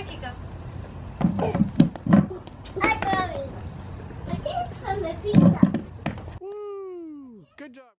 Let Frankie go. I got it. I can't come a pizza. Woo! Good job.